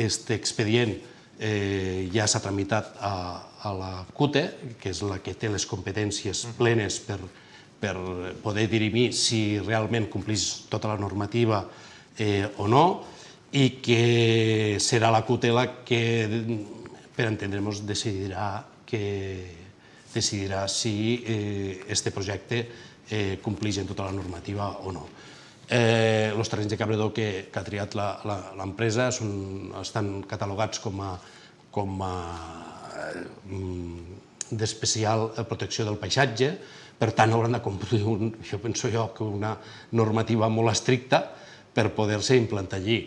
Aquest expedient eh, ja s'ha tramitat a, a la CUTE, que és la que té les competències plenes per, per poder dirimir si realment complís tota la normativa eh, o no, i que serà la CUTE la que, per entendre'ns, decidirà, que, decidirà si eh, este projecte eh, complix en tota la normativa o no. Eh, els terrenys de Cabredor que, que ha triat l'empresa estan catalogats com a, com a mm, d'especial protecció del paisatge, per tant hauran de complir, un, jo penso jo, que una normativa molt estricta per poder-se implantar allí.